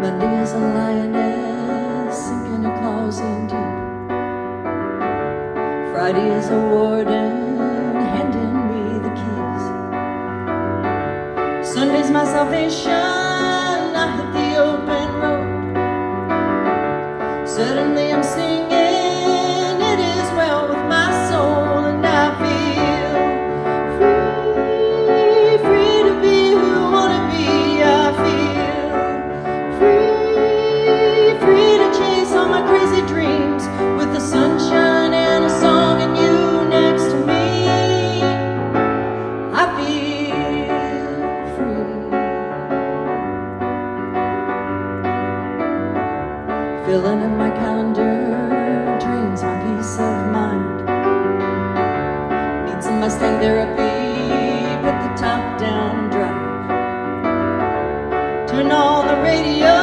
Monday is a lioness, sinking her claws in deep. Friday is a warden, handing me the keys. Sunday's my salvation, I hit the open road. Suddenly I'm seeing. Filling in my calendar drains my peace of mind. Need some Mustang therapy, put the top down drive. Turn on the radio,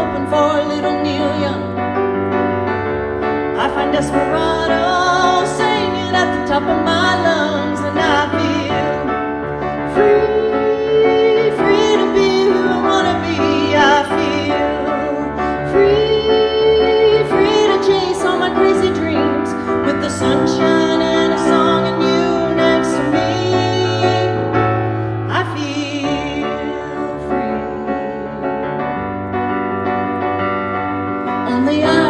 open for little Neil Young. I find Desperado singing at the top of my lungs, Only can